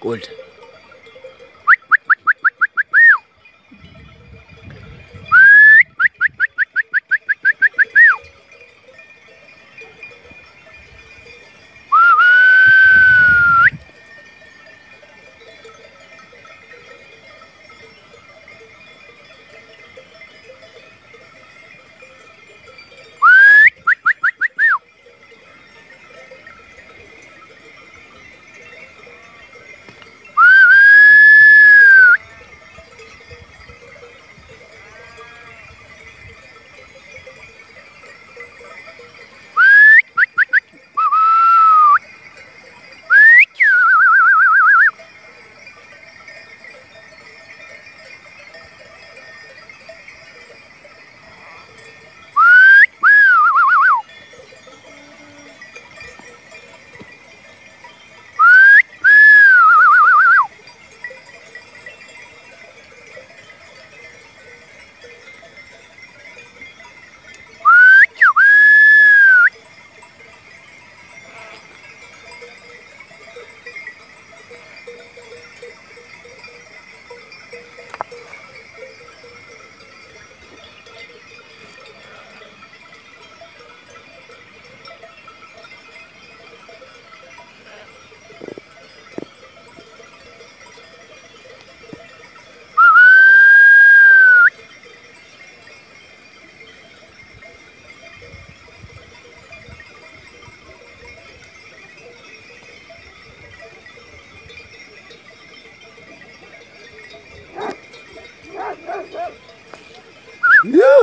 Gut. Yeah.